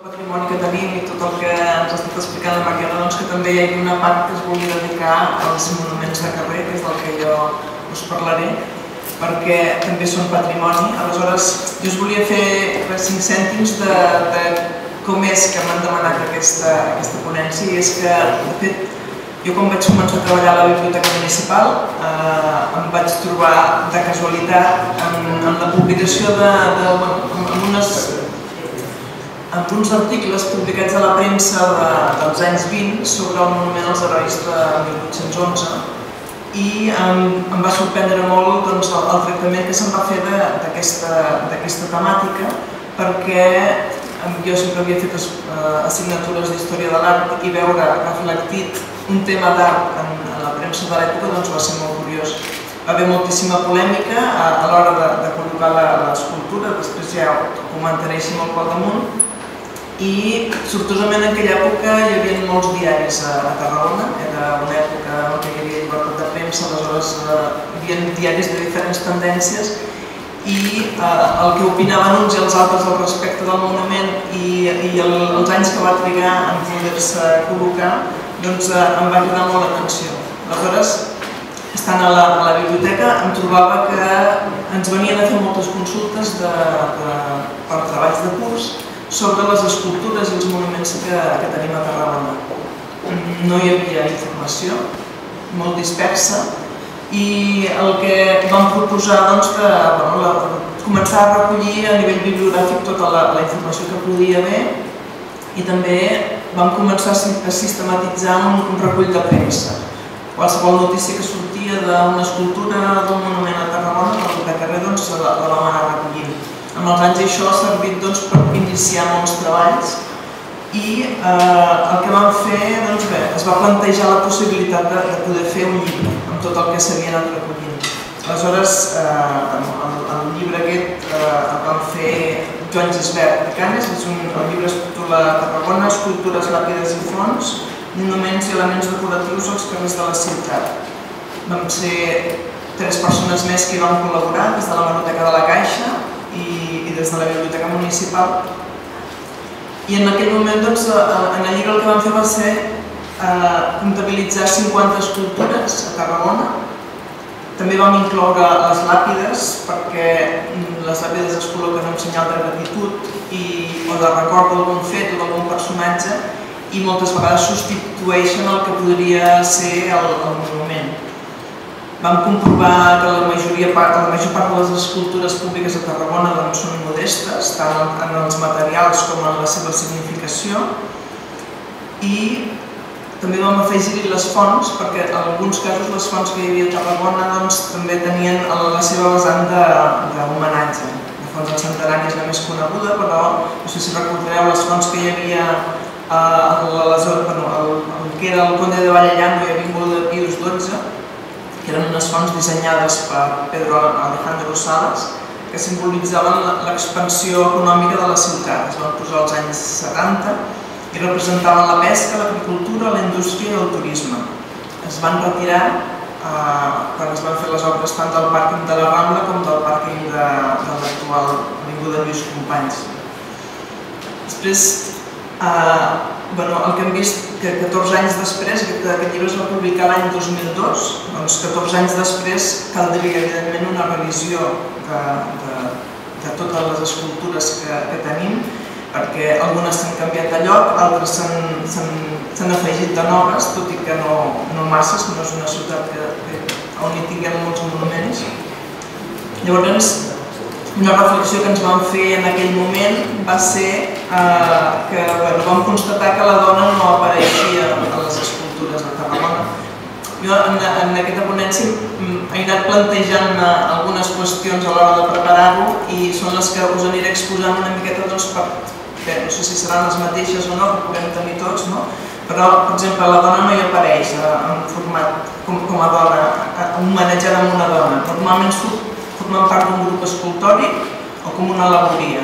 patrimoni que tenim i tot el que ens ha estat explicant la Mariona, doncs que també hi ha una part que es vulgui dedicar als monuments de carrer, que és del que jo us parlaré, perquè també són patrimoni. Aleshores, jo us volia fer cinc cèntims de, de com és que m'han demanat aquesta, aquesta ponència i és que, de fet, jo quan vaig començar a treballar a la Biblioteca Municipal eh, em vaig trobar de casualitat en, en la publicació de, de, bueno, en unes amb uns articles publicats a la premsa de, dels anys 20 sobre el monument als herois de 1811 i em, em va sorprendre molt doncs, el, el tractament que se'n va fer d'aquesta temàtica perquè jo sempre havia fet uh, assignatures d'història de l'art i veure reflectit un tema d'art en, en la premsa de l'època doncs va ser molt curiós. Va haver moltíssima polèmica a, a l'hora de, de col·locar l'escultura, després ja ho comentaré així molt pel damunt, i sortosament en aquella època hi havia molts diaris a, a Tarragona, era una època en què hi havia llibertat de premsa, aleshores eh, hi havia diaris de diferents tendències i eh, el que opinaven uns i els altres al respecte del monument i, i el, els anys que va trigar en poder-se col·locar doncs eh, em va cridar molt l'atenció. Aleshores, estant a la, a la biblioteca em trobava que ens venien a fer moltes consultes de, de, per treballs de curs sobre les escultures i els monuments que, que tenim a Tarragona. No hi havia informació, molt dispersa, i el que vam proposar doncs, de bueno, la, començar a recollir a nivell bibliogràfic tota la, la informació que podia haver i també vam començar a sistematitzar un, un recull de premsa. Qualsevol notícia que sortia d'una escultura d'un monument a Tarragona, de carrer, doncs, la, la vam anar recollint amb els anys això ha servit doncs, per iniciar molts treballs i eh, el que vam fer, doncs bé, es va plantejar la possibilitat de, de poder fer un llibre amb tot el que s'havia anat recollint. Aleshores, eh, el, el llibre aquest eh, el vam fer Joan Gisbert i Canes, és un, el llibre es titula Tarragona, escultures làpides i fons, monuments i elements decoratius als carrers de la ciutat. Vam ser tres persones més que hi van col·laborar, des de la Manoteca de la Caixa, des de la Biblioteca Municipal. I en aquell moment, doncs, en el llibre el que vam fer va ser eh, comptabilitzar 50 escultures a Tarragona. També vam incloure les làpides, perquè les làpides es col·loquen en senyal de gratitud i, o de record d'algun fet o d'algun personatge i moltes vegades substitueixen el que podria ser el, el monument. Vam comprovar que la, majoria part, la major part de les escultures públiques a Tarragona doncs, són modestes, tant en els materials com en la seva significació, i també vam afegir les fonts, perquè en alguns casos les fonts que hi havia a Tarragona doncs, també tenien la seva vessant d'homenatge. La font del centenari és la més coneguda, però no sé si recordareu les fonts que hi havia a, a la, bueno, el, el, que era el Conde de Vallellano i Avinguda de Pius XII, que eren unes fonts dissenyades per Pedro Alejandro Salas, que simbolitzaven l'expansió econòmica de la ciutat. Es van posar als anys 70 i representaven la pesca, l'agricultura, la indústria i el turisme. Es van retirar eh, quan es van fer les obres tant del pàrquing de la Rambla com del pàrquing de, l'actual Avinguda Lluís Companys. Després, eh, bueno, el que hem vist que 14 anys després, aquest, aquest llibre es va publicar l'any 2002, doncs 14 anys després caldria evidentment una revisió de, de, de totes les escultures que, que tenim, perquè algunes s'han canviat de lloc, altres s'han afegit de noves, tot i que no, no masses, no és una ciutat que, que, on hi tinguem molts monuments. Llavors, una reflexió que ens vam fer en aquell moment va ser eh, que bueno, vam constatar que la dona no apareixia a les escultures de Tarragona. Jo en, en aquesta ponència mm, he anat plantejant algunes qüestions a l'hora de preparar-ho i són les que us aniré exposant una miqueta doncs, per, bé, no sé si seran les mateixes o no, que puguem tenir tots, no? però, per exemple, la dona no hi apareix eh, en format com, com a dona, homenatjada amb una dona. Normalment formen part d'un grup escultòric o com una alegoria.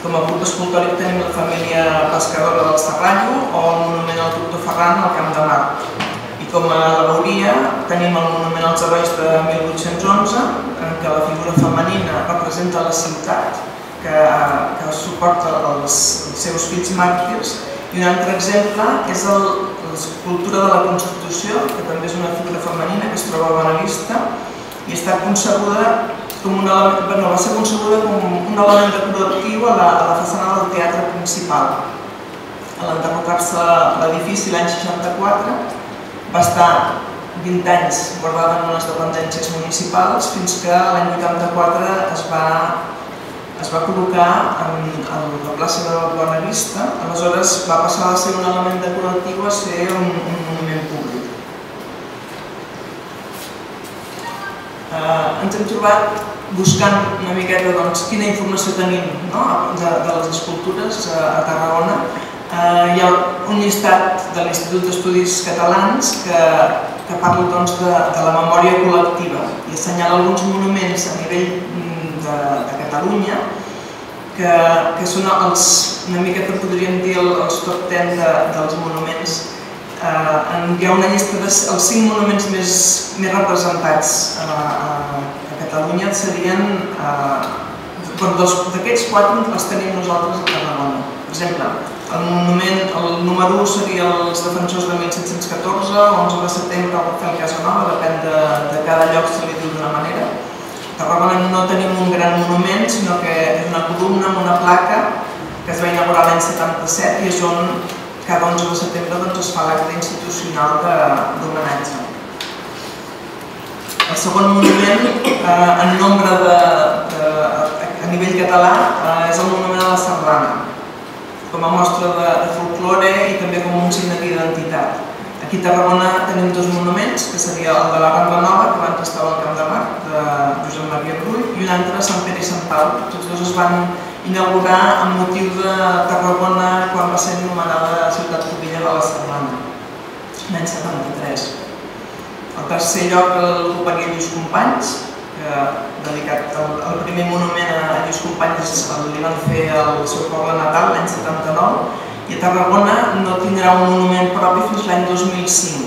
Com a grup escultòric tenim la família pescadora del Serrallo o el monument al doctor Ferran al Camp de Mar. I com a alegoria tenim el monument als herois de 1811, en què la figura femenina representa la ciutat que, que suporta els, els seus fills màrtirs i un altre exemple és l'escultura de la Constitució, que també és una figura femenina que es troba a Bonavista i està concebuda com una, bueno, va ser concebuda com un element decoratiu a la, a la façana del teatre principal. A l'enderrocar-se l'edifici l'any 64 va estar 20 anys guardada en unes dependències municipals fins que l'any 84 es va es va col·locar en, en la plaça de Bona Vista, aleshores va passar a ser un element decoratiu a ser un, un monument públic. Eh, ens hem trobat buscant una miqueta doncs, quina informació tenim no? de, de les escultures a, a Tarragona. Eh, hi ha un llistat de l'Institut d'Estudis Catalans que, que parla doncs, de, de la memòria col·lectiva i assenyala alguns monuments a nivell de, de Catalunya, que, que són els, una mica que podríem dir els top 10 de, dels monuments. Eh, ha una llista dels de, cinc monuments més, més representats a, a, a Catalunya serien eh, d'aquests quatre els tenim nosaltres a Tarragona. Per exemple, el monument, el número 1 seria els defensors de 1714, 11 de setembre, Rafael Casanova, depèn de, de cada lloc se li diu d'una manera. Tarragona no tenim un gran monument, sinó que és una columna amb una placa que es va inaugurar l'any 77 i és on cada 11 de setembre doncs, es fa l'acte institucional d'homenatge. El segon monument, eh, en nombre de, de, a nivell català, eh, és el monument a la Sardana, com a mostra de, de folklore i també com un signe d'identitat. Aquí a Tarragona tenim dos monuments, que seria el de la Rambla Nova, que abans estava al Camp de Mar, de Josep Maria Brull, i un altre, Sant Pere i Sant Pau. Tots dos es van inaugurar amb motiu de Tarragona quan va ser anomenada ciutat covilla de la Serrana, l'any 73. El tercer lloc l'ocuparia Lluís Companys, que dedicat al, al primer monument a Lluís Companys li van fer al seu poble natal l'any 79 i a Tarragona no tindrà un monument propi fins l'any 2005,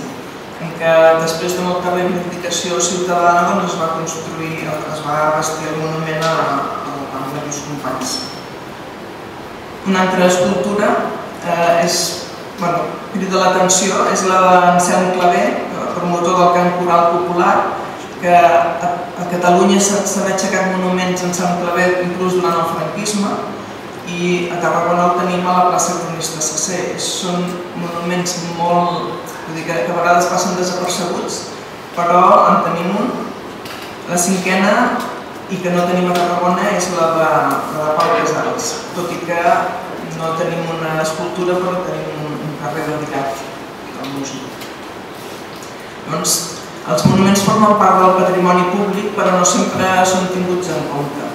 en què després de molta reivindicació ciutadana doncs, es va construir, es va vestir el monument a, a Marius Companys. Una altra escultura eh, és, bueno, crida l'atenció, és la d'Anselm Clavé, promotor del cant coral popular, que a, Catalunya s'han aixecat monuments en Sant Clavé inclús durant el franquisme, i a Tarragona el tenim a la plaça Cronista Sasser. Són monuments molt... Vull dir que a vegades passen desapercebuts, però en tenim un. La cinquena, i que no tenim a Tarragona, és la de, la de Pau Casals, tot i que no tenim una escultura, però tenim un, un carrer dedicat al músic. Doncs, els monuments formen part del patrimoni públic, però no sempre són tinguts en compte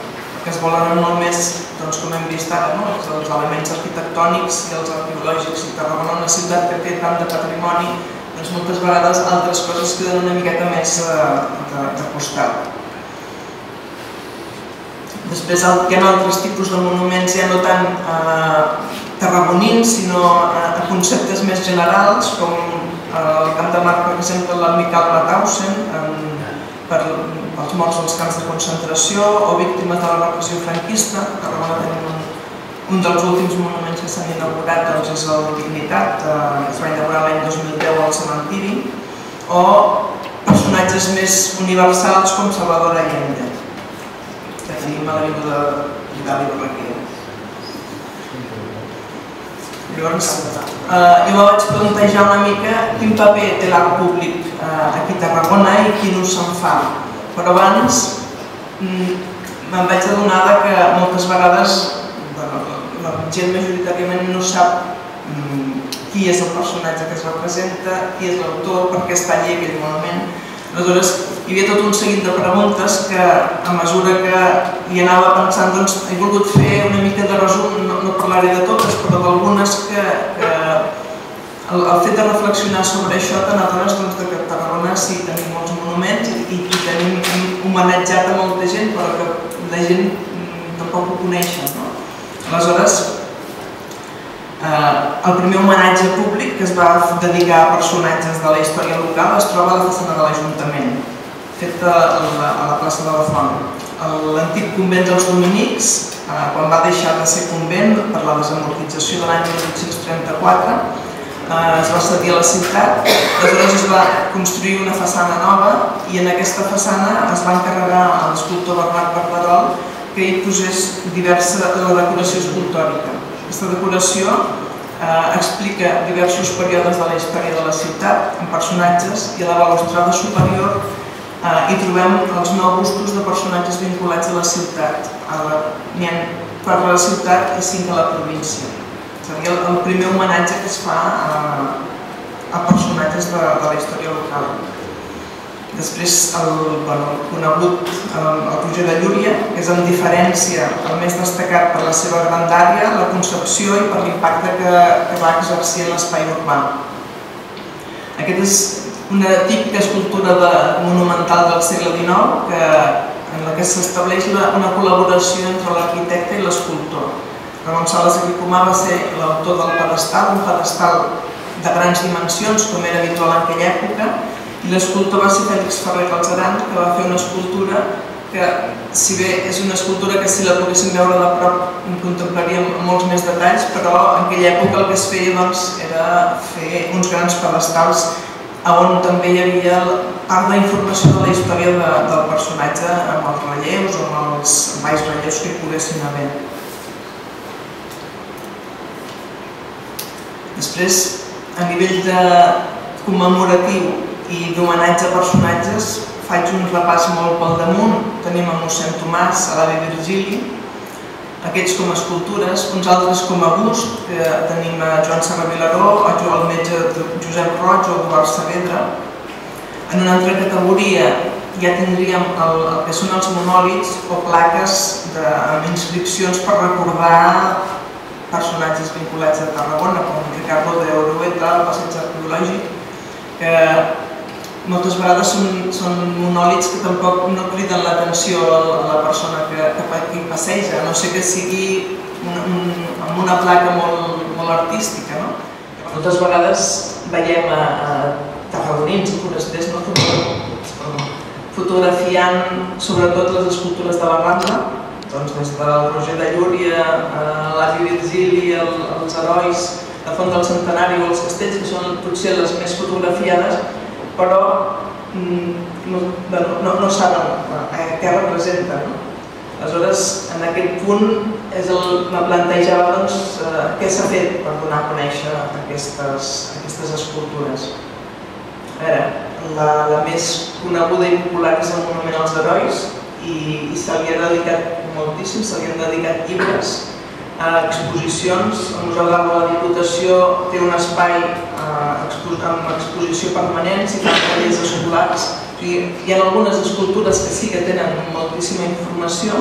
que es volen molt més, doncs, com hem vist ara, no? els, els elements arquitectònics i els arqueològics i Tarragona, una ciutat que té tant de patrimoni, doncs moltes vegades altres coses queden una miqueta més eh, de, de costat. Després hi ha altres tipus de monuments, ja no tant eh, tarragonins, sinó eh, conceptes més generals, com eh, el Camp de Mar, per exemple, la Miquel Matausen, eh, per els morts als camps de concentració o víctimes de la repressió franquista. A Tarragona tenim un, un dels últims monuments que s'han inaugurat doncs, és el Dignitat, que es va inaugurar l'any 2010 al cementiri, o personatges més universals com Salvador Allende, que tenim a l'avinguda Vidal i Barraquer. Llavors, eh, jo vaig plantejar una mica quin paper té l'art públic eh, aquí a Tarragona i quin ús se'n fa. Però abans mm, me'n vaig adonar que moltes vegades bueno, la gent majoritàriament no sap mm, qui és el personatge que es representa, qui és l'autor, per què està allí aquell monument. Aleshores, hi havia tot un seguit de preguntes que a mesura que hi anava pensant doncs, he volgut fer una mica de resum, no, no parlaré de totes, però d'algunes que, que el, el fet de reflexionar sobre això t'adones doncs, que a Tarragona sí tenim molts monuments i, i, i tenim homenatjat a molta gent, però que la gent mm, tampoc ho coneixen. No? Aleshores, Eh, el primer homenatge públic que es va dedicar a personatges de la història local es troba a la façana de l'Ajuntament, fet a la, plaça de la Font. l'antic convent dels Dominics, eh, quan va deixar de ser convent per la desamortització de l'any 1834, eh, es va cedir a la ciutat, aleshores es va construir una façana nova i en aquesta façana es va encarregar l'escultor Bernat Barberol que hi posés diversa la decoració escultòrica. Aquesta decoració eh, explica diversos períodes de la història de la ciutat amb personatges i a la balustrada superior eh, hi trobem els nou bustos de personatges vinculats a la ciutat. N'hi ha per la ciutat i cinc a la província. Seria el, primer homenatge que es fa a, a personatges de la història local. Després el, bueno, conegut el, el Roger de Llúria, que és en diferència el més destacat per la seva grandària, la concepció i per l'impacte que, que va exercir en l'espai urbà. Aquest és una típica escultura de, monumental del segle XIX que, en la que s'estableix una col·laboració entre l'arquitecte i l'escultor. Ramon Sales Agricomà va ser l'autor del pedestal, un pedestal de grans dimensions, com era habitual en aquella època, i l'escultor va ser Fèlix Ferrer Calzaran, que va fer una escultura que, si bé és una escultura que si la poguéssim veure de prop en contemplaríem molts més detalls, però en aquella època el que es feia doncs, era fer uns grans pedestals on també hi havia part d'informació de la història de, del personatge amb els relleus o amb els baix relleus que hi poguessin haver. Després, a nivell de commemoratiu i d'homenatge a personatges, faig un repàs molt pel damunt. Tenim a mossèn Tomàs, a l'avi Virgili, aquests com a escultures, uns altres com a bust, que tenim a Joan Serra Vilaró, a el metge Josep Roig o Eduard Saavedra. En una altra categoria ja tindríem el, el que són els monòlits o plaques de, amb inscripcions per recordar personatges vinculats a Tarragona, com Ricardo de Orueta, el passeig arqueològic, que moltes vegades són, són monòlits que tampoc no criden l'atenció a la persona que, que, que passeja, no sé que sigui un, un, amb una placa molt, molt artística. No? Moltes vegades veiem a, a tarragonins i forasters no? fotografiant sobretot les escultures de la Rambla, doncs des del Roger de Llúria, l'Avi Virgili, el, els herois, la Font del Centenari o els castells, que són potser les més fotografiades, però mm, no, no, no saben eh, què representa. No? Aleshores, en aquest punt és el, me plantejava doncs, eh, què s'ha fet per donar a conèixer aquestes, aquestes escultures. A veure, la, la més coneguda i popular és el Monument als Herois i, i se li ha dedicat moltíssim, se li han dedicat llibres, eh, exposicions. El Museu de la Diputació té un espai amb exposició permanent, i fan tallers escolars. Hi ha algunes escultures que sí que tenen moltíssima informació.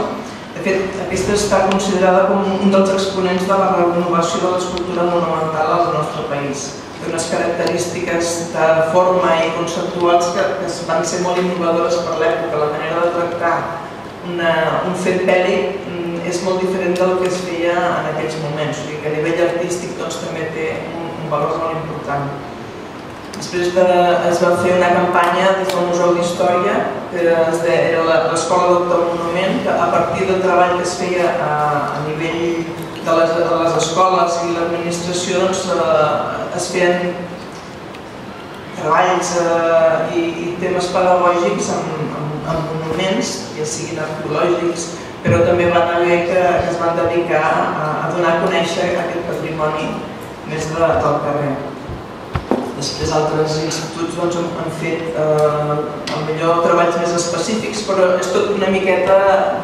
De fet, aquesta està considerada com un dels exponents de la renovació de l'escultura monumental al nostre país. Té unes característiques de forma i conceptuals que, que van ser molt innovadores per l'època. La manera de tractar una, un fet bèl·lic mm, és molt diferent del que es feia en aquells moments. O sigui que a nivell artístic doncs, també té un, un valor molt important. Després de, es va fer una campanya des del Museu d'Història, que era l'Escola d'Octa Monument, que a partir del treball que es feia a, a nivell de les, de les escoles i l'administració doncs, eh, es feien treballs eh, i, i temes pedagògics amb, amb, amb monuments, ja siguin arqueològics, però també van haver que, que es van dedicar a, a donar a conèixer aquest patrimoni més de, del carrer. Després altres instituts doncs, han, fet eh, el millor treballs més específics, però és tot una miqueta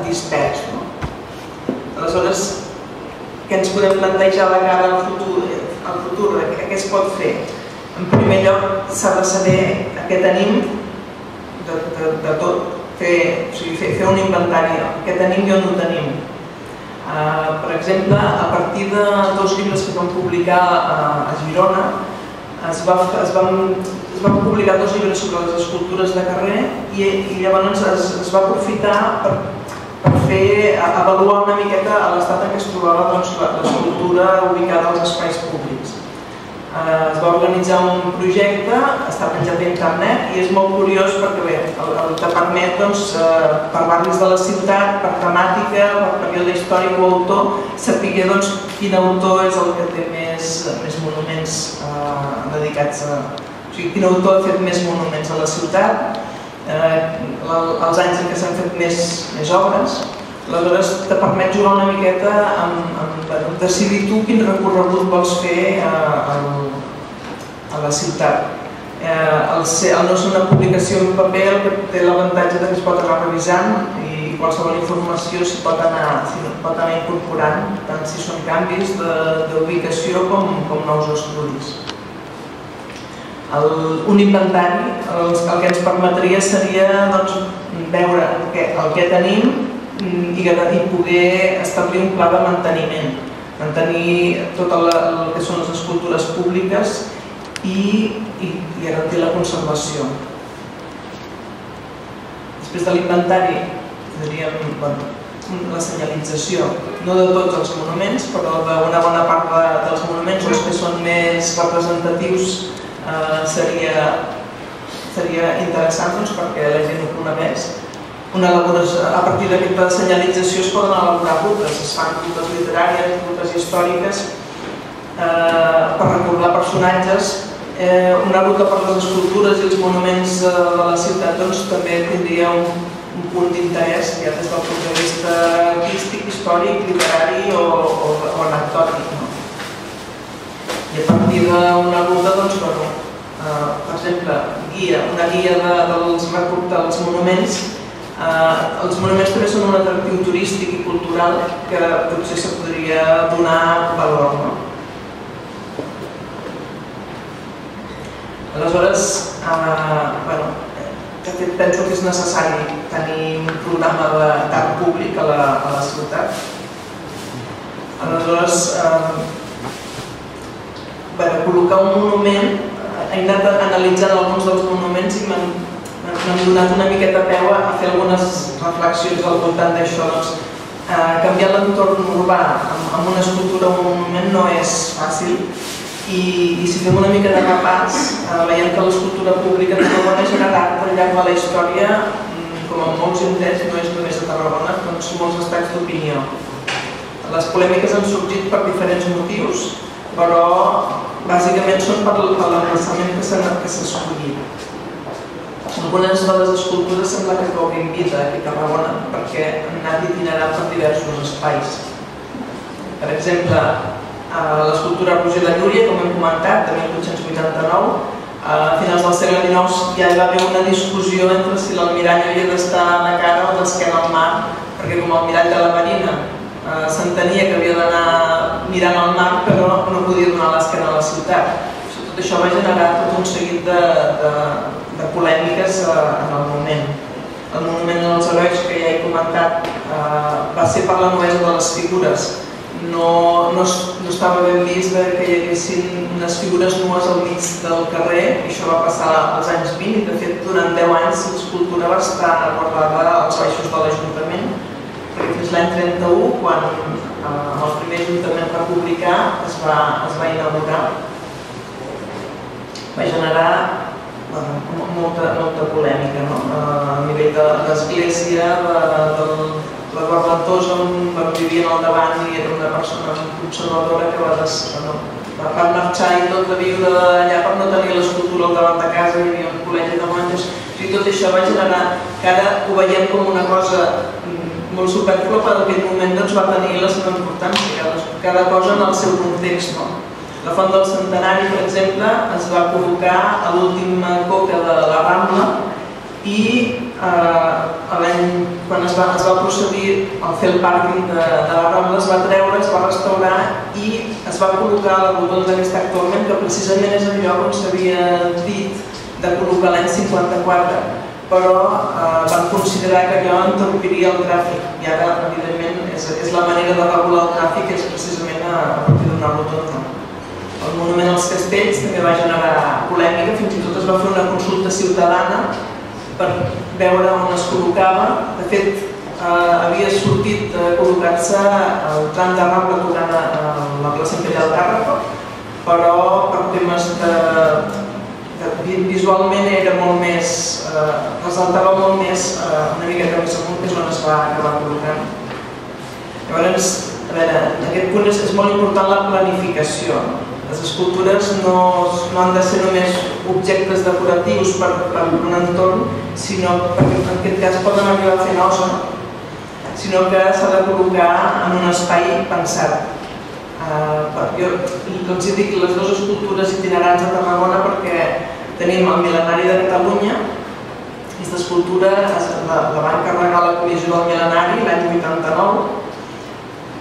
dispers. No? Aleshores, què ens podem plantejar de cara al futur? Al futur què, què es pot fer? En primer lloc, s'ha de saber què tenim de, de, de tot, fer, o sigui, fer, fer un inventari, què tenim i on ho tenim. Uh, per exemple, a partir de dos llibres que vam publicar a, a Girona, es, va, es, van, es van publicar dos llibres sobre les escultures de carrer i, i llavors es, es va aprofitar per, per fer, avaluar una miqueta l'estat en què es trobava doncs, l'escultura ubicada als espais públics. Eh, es va organitzar un projecte, està penjat a internet i és molt curiós perquè bé, el, el te permet doncs, eh, per barris de la ciutat, per temàtica, per període històric o autor, saber doncs, quin autor és el que té més, més monuments eh, dedicats a... O sigui, quin autor ha fet més monuments a la ciutat, eh, els anys en què s'han fet més, més obres, aleshores te permet jugar una miqueta amb, amb, amb decidir tu quin recorregut vols fer a, a, a la ciutat. Eh, el, el no ser una publicació en paper el que té l'avantatge que es pot anar revisant i qualsevol informació s'hi pot, anar, pot anar incorporant, tant si són canvis d'ubicació com, com nous estudis. El, un inventari el, el que ens permetria seria doncs, veure que, el que tenim i, i poder establir un pla de manteniment, mantenir tot el, que són les escultures públiques i, i, garantir la conservació. Després de l'inventari, la senyalització, no de tots els monuments, però d'una bona part de, dels monuments, els que són més representatius, eh, seria, seria interessant doncs, perquè la gent ho conegués. Una elaboració, a partir d'aquesta senyalització es poden elaborar rutes, es fan rutes literàries, rutes històriques, eh, per recordar personatges eh, una ruta per les escultures i els monuments de la ciutat doncs, també tindria un, un punt d'interès ja des del punt de vista artístic, històric, literari o, o, o anecdòtic. No? I a partir d'una ruta, doncs, bueno, eh, per exemple, guia, una guia de, dels, dels monuments, eh, els monuments també són un atractiu turístic i cultural que potser se podria donar valor. No? Aleshores, eh, bueno, de penso que és necessari tenir un programa d'art públic a la, a la ciutat. Aleshores, eh, bueno, col·locar un monument, he anat analitzant alguns dels monuments i m'han donat una miqueta peu a fer algunes reflexions al voltant d'això. Doncs, eh, canviar l'entorn urbà amb, amb una escultura o un monument no és fàcil, i, i si fem una mica de repàs, eh, veiem que l'escultura pública de Tarragona ha generat al llarg de la història, mm, com en molts indrets, no és només a Tarragona, doncs molts estats d'opinió. Les polèmiques han sorgit per diferents motius, però bàsicament són per l'emplaçament que s'ha escollit. Algunes de les escultures sembla que cobrin vida aquí a Tarragona perquè han anat itinerant per diversos espais. Per exemple, l'escultura Roger de Llúria, com hem comentat, de 1889. A finals del segle XIX ja hi va haver una discussió entre si l'almirall havia d'estar la cara o d'esquena al mar, perquè com el mirall de la Marina eh, s'entenia que havia d'anar mirant al mar, però no podia donar l'esquena a la ciutat. Tot això va generar tot un seguit de, de, de polèmiques eh, en el moment. El monument dels herois, que ja he comentat, eh, va ser per la noesa de les figures, no, no, no estava ben vist que hi haguessin unes figures nues al mig del carrer, i això va passar als anys 20, i de fet durant 10 anys l'escultura va estar guardada als baixos de l'Ajuntament, fins l'any 31, quan eh, el primer Ajuntament republicà es va, es va inaugurar, va generar molta, molta polèmica no? a nivell de l'església, de, la Guardentosa on vivien al davant i era una persona conservadora que va, des, no, va marxar i tot de viure allà per no tenir l'escultura al davant de casa, hi havia un col·legi de monges, i tot això va generar que ara ho veiem com una cosa mm, molt superflua, però en aquell moment doncs, va tenir la seva importància, cada cosa en el seu context. No? La font del centenari, per exemple, es va col·locar a l'última coca de la Rambla i eh, quan es va, procedir a fer el pàrquing de, de la Rambla es va treure, es va restaurar i es va col·locar a la rotonda que està actualment, que precisament és el lloc on s'havia dit de col·locar l'any 54, però eh, van considerar que allò entorpiria el tràfic i ara, evidentment, és, és la manera de regular el tràfic és precisament a, a partir d'una rotonda. El monument als castells també va generar polèmica, fins i tot es va fer una consulta ciutadana per veure on es col·locava. De fet, eh, havia sortit eh, col·locar-se al tram de Rambla durant eh, la plaça Imperial Càrrega però per temes de, de visualment era molt més, eh, resaltava molt més eh, una miqueta més amunt, que és on es va acabar col·locant. Llavors, a veure, en aquest punt és, és molt important la planificació. Les escultures no, no han de ser només objectes decoratius per, per un entorn, sinó perquè en aquest cas poden arribar a fer nosa, sinó que s'ha de col·locar en un espai pensat. Uh, jo, com si dic, les dues escultures itinerants a Tarragona perquè tenim el mil·lenari de Catalunya, aquesta escultura la, la va encarregar la Comissió del Mil·lenari l'any 89,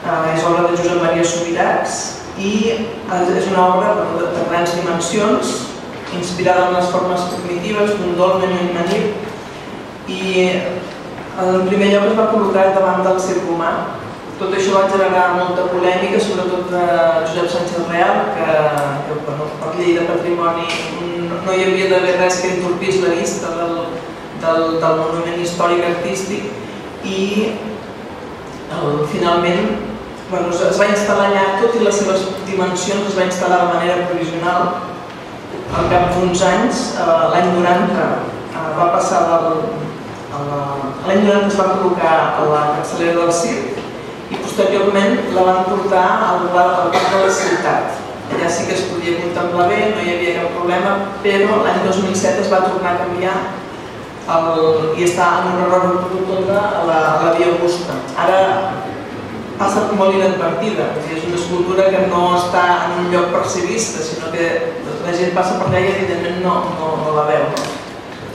uh, és obra de Josep Maria Subirats, i és una obra de, de grans dimensions, inspirada en les formes primitives d'un dolmen i un manip, i en primer lloc es va col·locar davant del circ humà. Tot això va generar molta polèmica, sobretot de Josep Sánchez Real, que, per llei de patrimoni no hi havia d'haver res que entorpís la vista del, del, del monument històric artístic i finalment bueno, es va instal·lar allà, tot i les seves dimensions, es va instal·lar de manera provisional. Al cap d'uns anys, eh, l'any 90, eh, va passar del... L'any 90 es va col·locar a la capçalera del circ i posteriorment la van portar al, parc de la ciutat. Allà sí que es podia contemplar bé, no hi havia cap problema, però l'any 2007 es va tornar a canviar el, i està en una roda a la, a la Via Augusta. Ara passa molt inadvertida, és una escultura que no està en un lloc per ser vista, sinó que la gent passa per allà i evidentment no, no, no la veu.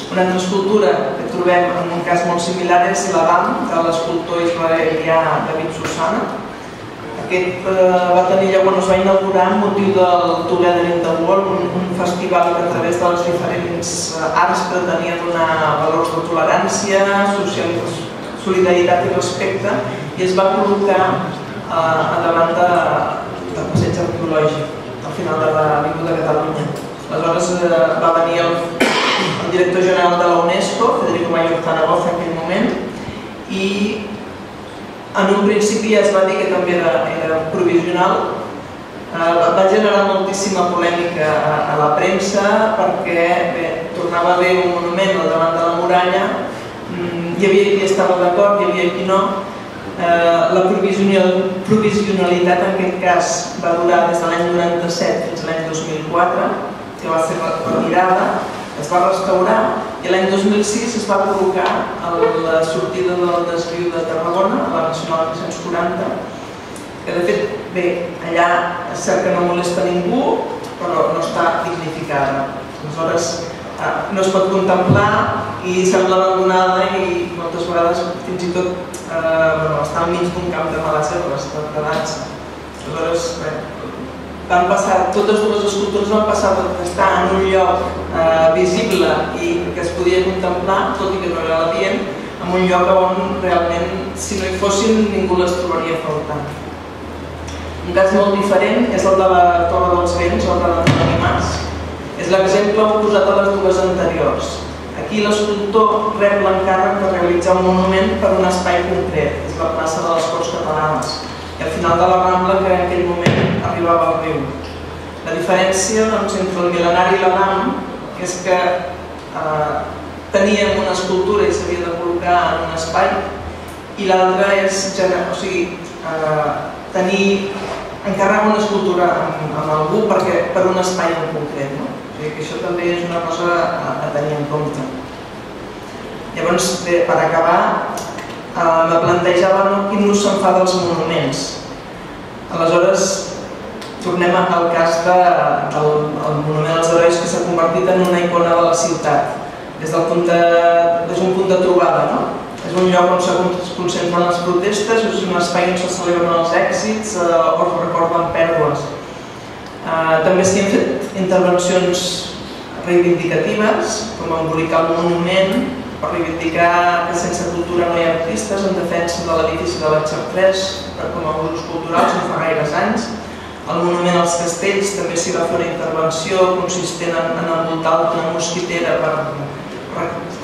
Una altra escultura que trobem en un cas molt similar és la DAM de l'escultor israelià David Susana. Aquest eh, va tenir lloc quan es va inaugurar amb motiu del Together in the World, un, un festival que a través de les diferents eh, arts pretenia donar valors de tolerància, social, solidaritat i respecte i es va col·locar eh, a davant de, del passeig arqueològic, al final de l'Avinguda Catalunya. Aleshores eh, va venir el, el director general de la UNESCO, Federico Mayor Zaragoza, en aquell moment, i en un principi ja es va dir que també era, era provisional, eh, va generar moltíssima polèmica a, a la premsa perquè bé, tornava a haver un monument al davant de la muralla, hi havia qui estava d'acord, hi havia qui no, Eh, la provisionalitat en aquest cas va durar des de l'any 97 fins l'any 2004, que va ser retirada, es va restaurar i l'any 2006 es va a la sortida del desviu de Tarragona, a la Nacional 340, que de fet, bé, allà és cert que no molesta ningú, però no està dignificada. Aleshores, no es pot contemplar i sembla abandonada i moltes vegades fins i tot eh, bueno, està enmig d'un camp de males herbes, de dansa. Aleshores, bé, van passar, totes dues escultures van passar d'estar en un lloc eh, visible i que es podia contemplar, tot i que no era l'adient, en un lloc on realment, si no hi fossin, ningú les trobaria faltant. Un cas molt diferent és el de la Torre dels Vents, obra d'Antoni Mas. És l'exemple oposat a les dues anteriors. Aquí l'escultor rep l'encàrrec de realitzar un monument per un espai concret, és la plaça de les Corts Catalanes, i al final de la Rambla que en aquell moment arribava al riu. La diferència doncs, entre el mil·lenari i la DAM és que eh, teníem una escultura i s'havia de col·locar en un espai i l'altra és o sigui, eh, tenir encarregar una escultura amb, amb algú perquè, per un espai en concret. No? Que això també és una cosa a, a tenir en compte. Llavors, bé, per acabar, eh, me plantejava quin ús se'n fa dels monuments. Aleshores, tornem al cas de, del el monument dels herois que s'ha convertit en una icona de la ciutat, des del punt de, des d'un punt de trobada. No? És un lloc on se concentren les protestes, és un espai on se celebren els èxits eh, o es recorden pèrdues. Eh, també s'hi han fet intervencions reivindicatives, com embolicar el monument, per reivindicar que sense cultura no hi ha artistes, en defensa de l'edifici de l'Enxartres, com a usos culturals, no fa gaires anys. Al monument als castells també s'hi va fer una intervenció consistent en, en envoltar una mosquitera per,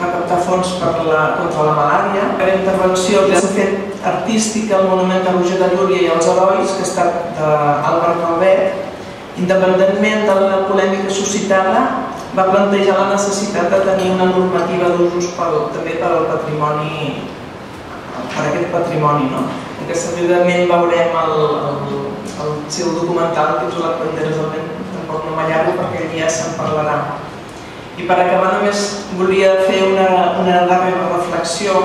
recaptar fons per la, contra la malària. La intervenció que s'ha fet artística al monument de Roger de Llúria i els herois, que ha estat d'Àlvar Calvet, Independentment de la polèmica suscitada, va plantejar la necessitat de tenir una normativa d'usos també per al patrimoni, per aquest patrimoni. No? I que seguidament veurem el, el, el seu documental que és Les banderes del vent, tampoc no m'allargo perquè ja se'n parlarà. I per acabar només volia fer una, una darrera reflexió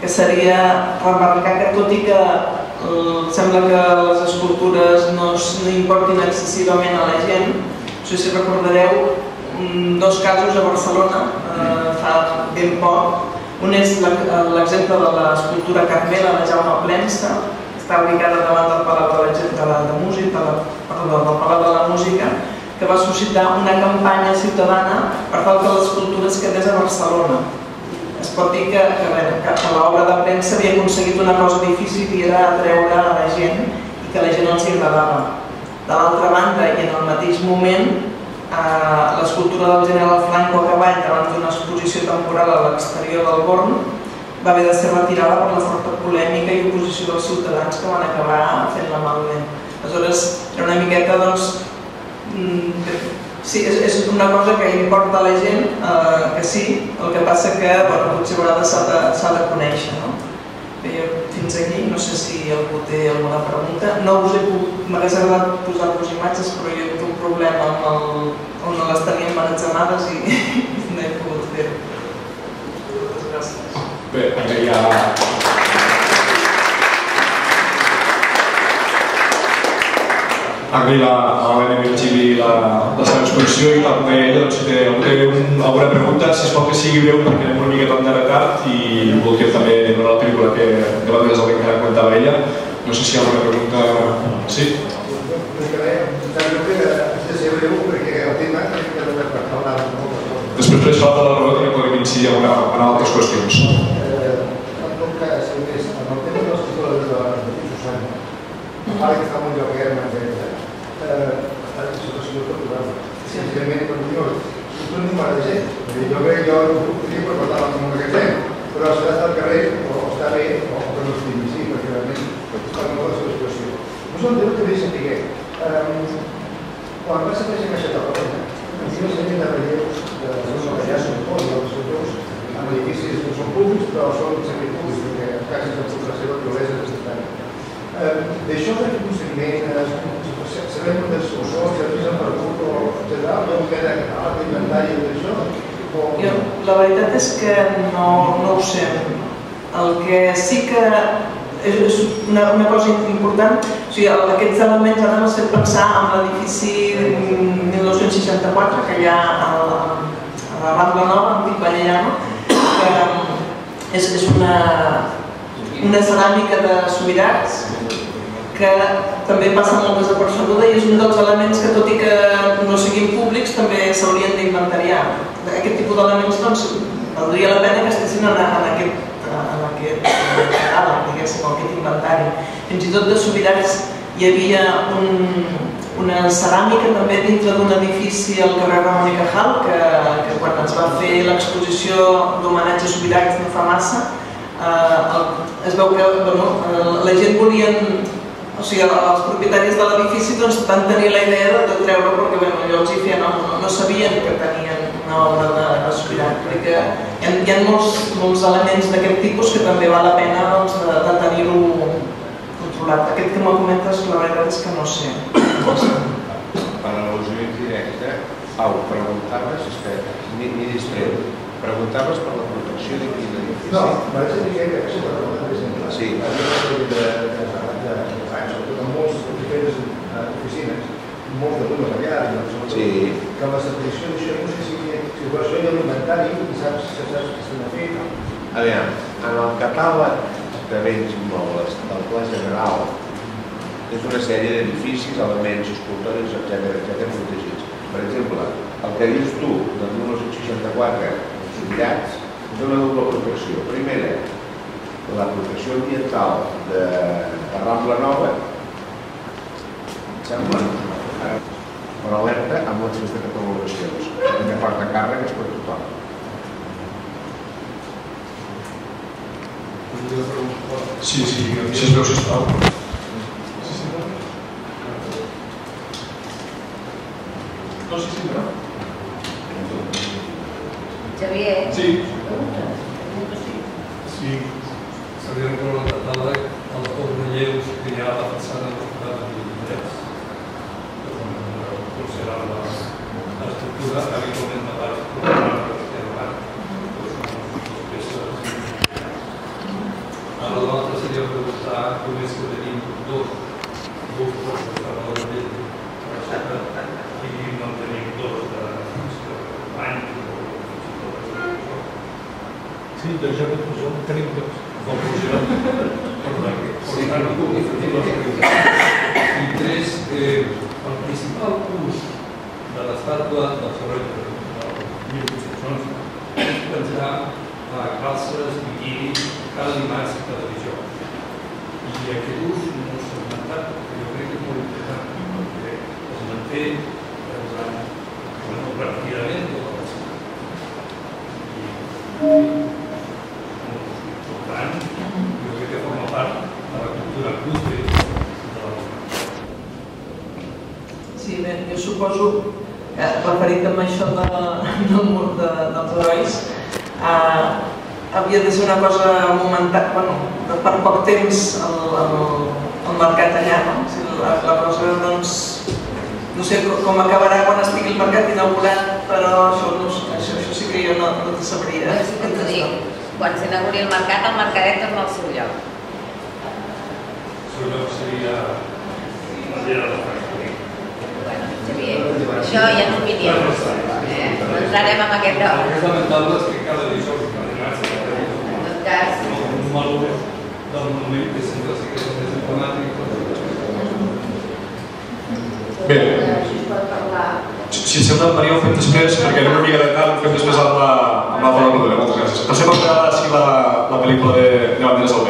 que seria remarcar que tot i que eh, sembla que les escultures no, importin excessivament a la gent, no sé si recordareu dos casos a Barcelona eh, fa ben poc. Un és l'exemple de l'escultura Carmela de Jaume Plensa, està ubicada davant del Palau de la, de la, de Música, de perdó, del Palau de la Música, que va suscitar una campanya ciutadana per tal que l'escultura es quedés a Barcelona. Es pot dir que, que, que, que l'obra de premsa havia aconseguit una cosa difícil i era atreure a la gent i que la gent els agradava. De l'altra banda, i en el mateix moment, eh, l'escultura del general Franco a cavall davant d'una exposició temporal a l'exterior del Born va haver de ser retirada per la forta polèmica i oposició dels ciutadans que van acabar fent-la malament. Aleshores, era una miqueta, doncs, mm, Sí, és, és una cosa que importa a la gent, eh, que sí, el que passa que bueno, potser a vegades s'ha de, de conèixer. No? Bé, fins aquí, no sé si algú té alguna pregunta. No us he m'hagués agradat posar-vos imatges, però jo he tingut un problema amb el, on les tenia emmagatzemades i, no he pogut fer-ho. Gràcies. Bé, ja arriba a l'Helena Virgili la, la seva exposició i també ella doncs, té, té un, alguna pregunta, si es pot que sigui breu perquè anem una mica de retard i voldria també veure la pel·lícula que de la des del que comentava ella. No sé si hi ha alguna pregunta... Sí? Després de falta la raó també podem incidir en, altres qüestions. En ara que està molt lloc que eh, situació cultural. Sincerament, per mi, és un número de gent. Jo que jo no puc dir per portar la com magatzem, però si està al carrer o està bé o que no estigui, sí, perquè realment està molt la seva situació. No que vull saber. Um, quan va ser més a Tarragona, en quina sèrie de relleus de zona de ja són tots, els seus en edificis que són públics, però són semipúblics, perquè en cases de la seva naturalesa D'això de fer un seguiment, sabem o si els han perdut o general, no queda català d'inventari d'això? Jo, la veritat és que no, no ho sé. El que sí que és una, una cosa important, o sigui, aquests elements ara m'ha fet pensar en l'edifici 1964 que hi ha a la, a la Rambla Nova, antic Vallellano, que és, és una, una ceràmica de Sobirats que també passa molt desapercebuda i és un dels elements que, tot i que no siguin públics, també s'haurien d'inventariar. Aquest tipus d'elements, doncs, valdria la pena que estessin en, en aquest, en aquest catàleg, diguéssim, en aquest inventari. Fins i tot de Sobirats hi havia un, una ceràmica també dintre d'un edifici al carrer Ramon i Cajal, que, que quan es va fer l'exposició d'homenatge a Sobirats no fa massa, eh, es veu que bueno, eh, la gent volien o sigui, els propietaris de l'edifici doncs, van tenir la idea de, treure perquè bueno, allò els hi feia, no, no, sabien que tenien una obra de, de Sobirà. Crec que hi ha, hi ha molts, molts elements d'aquest tipus que també val la pena doncs, de, de tenir-ho controlat. Aquest que m'ho comentes, la veritat és que no sé. Per al·lusió indirecta, Pau, preguntaves, espera, ni, ni distreu, preguntaves per la protecció de quin edifici? No, vaig dir que aquesta pregunta, per exemple, sí. en molts diferents oficines, molts de dues allà, sí. que la separació d'això, no sé si, si per això hi ha l'inventari, i saps, saps què s'ha de fer. A veure, en el catàleg de béns immobles del Pla General és una sèrie d'edificis, elements escultòrics, etc etc protegits. Per exemple, el que dius tu, del 1964, sobirats, dona doble protecció. Primera, la protecció ambiental de, de Rambla Nova. Sembla però alerta amb les de catalogacions. Que porta càrregues per tothom. Sí, sí, si es veu, sisplau. No, sí, sí, no. Xavier? Sí. Sí, s'havia implementat ara els dos relleus que hi ha a la façana de l'Hospital de que considerar l'estructura habitualment de baix programada per l'esquerra dos peces. Ara l'altre seria preguntar com és que tenim dos cossos de la relleu a la ciutat i no tenim dos de l'any o fins i tot de Sí, de ja que posem, tenim dos. Com funciona? Per tant, I tres, eh, el principal ús de l'estàtua del Servei de 1811 és penjar a calces, biquinis, cada dimarts i cada dijous. I aquest ús no s'ha augmentat, perquè jo crec que és molt important, perquè es manté durant, bueno, pràcticament tota la ciutat. I, per tant, jo crec que forma part de la cultura cutre de la Sí, bé, jo suposo, eh, referit amb això de, del mur de, dels herois, eh, havia de ser una cosa momentània, bueno, de, per poc temps el, el, el mercat allà, no? O sigui, la, la cosa, doncs, no sé com, acabarà quan estigui el mercat inaugurat, però això, no, sé, això, això sí que jo no, no te sabria. Jo sí que t'ho dic. Quan s'inauguri el mercat, el mercadet torna al seu lloc. seu lloc seria la llera de Frankfurt. Bueno, Xavier, això ja és opinió. Eh? No entrarem en aquest El lloc. que és lamentable és que cada dijous i cada dimarts hi ha En tot cas, un mal ús del monument que sempre sí que és el més emblemàtic. Bé. Així es pot parlar. Si, si et sembla, Maria, ho fem després, perquè anem una mica de tard, ho fem després amb la, amb la Paula Rodríguez. Moltes gràcies. Passem a veure ara sí la, la pel·lícula de, de Banderes al